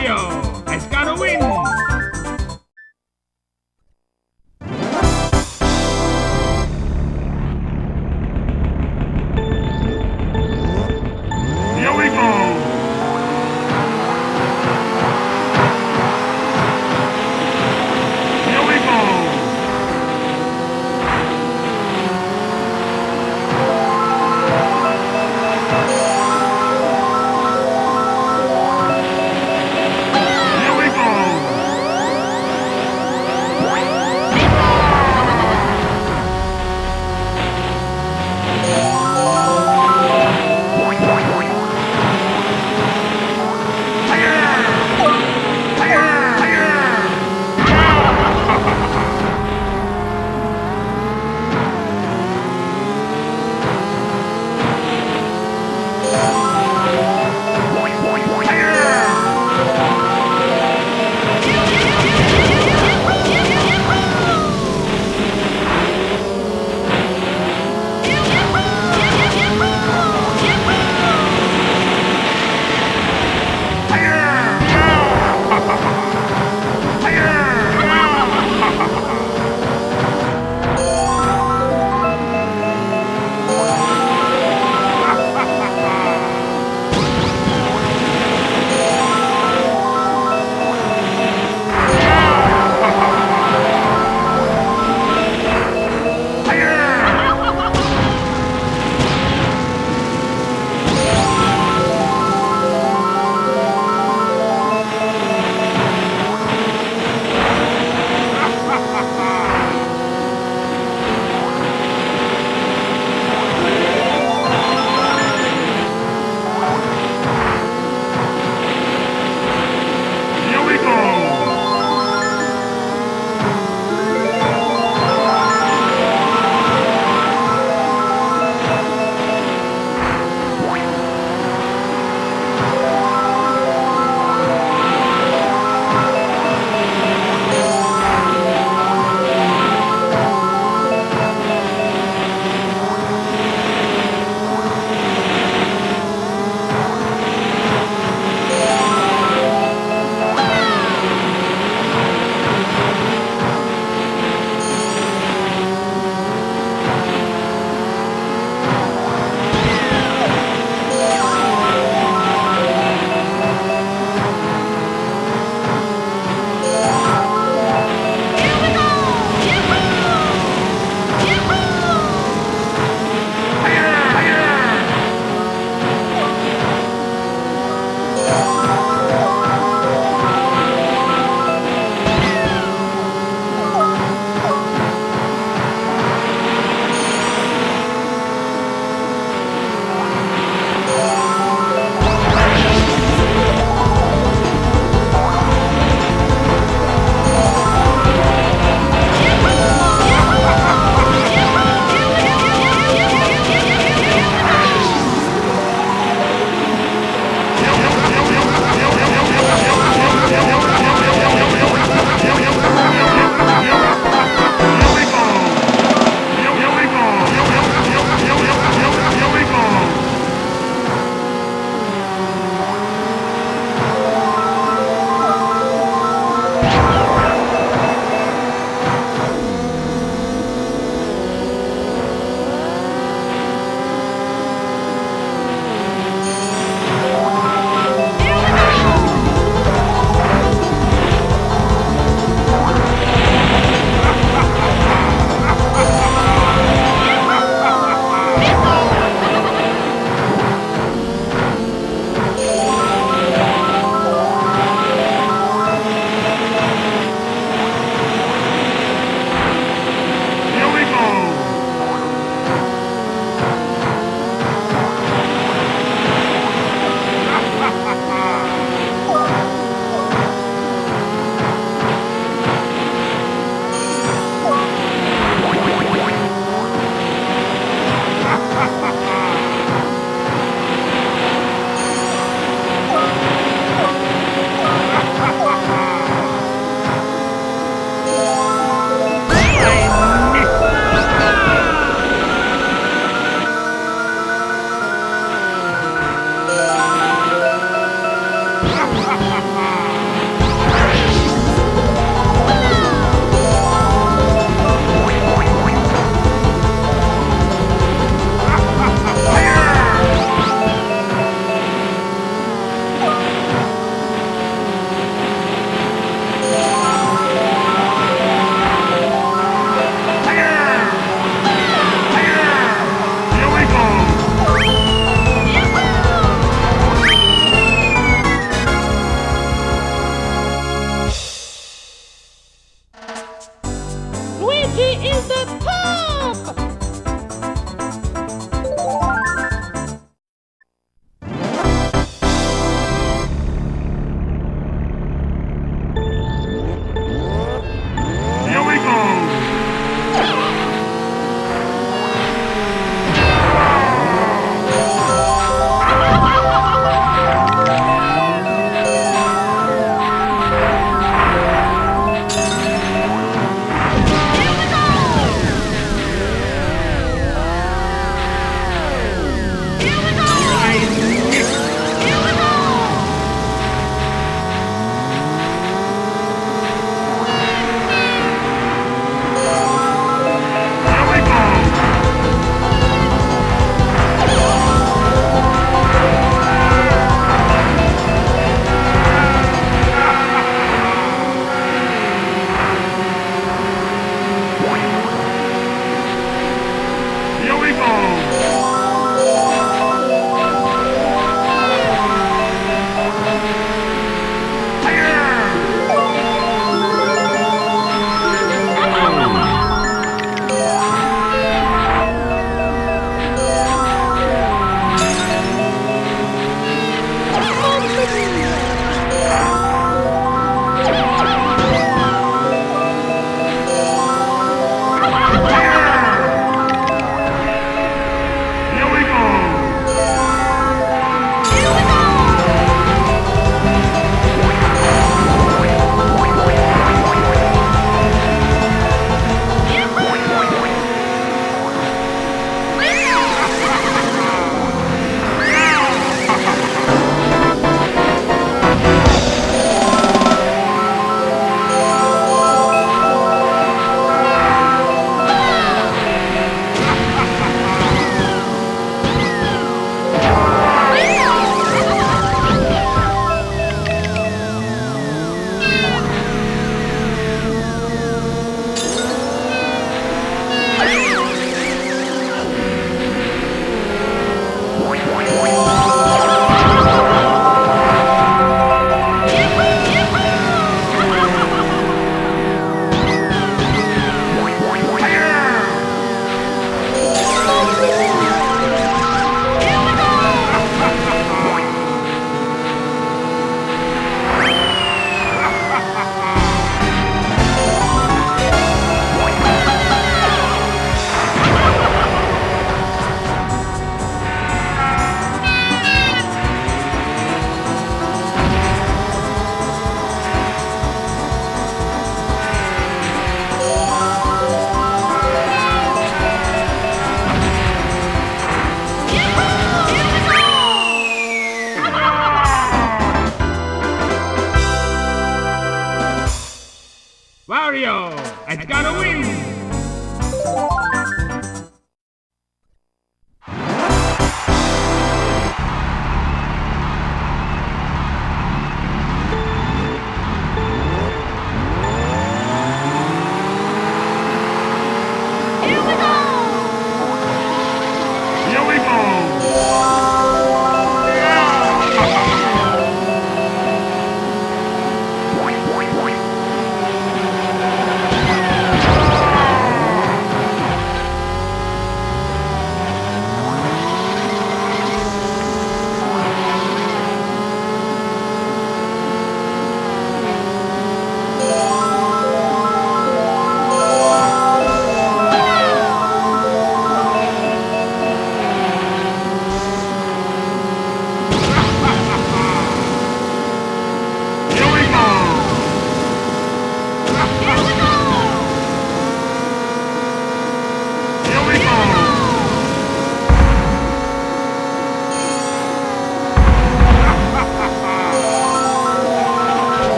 Mario has got a win.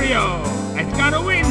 Mario. Has gotta win.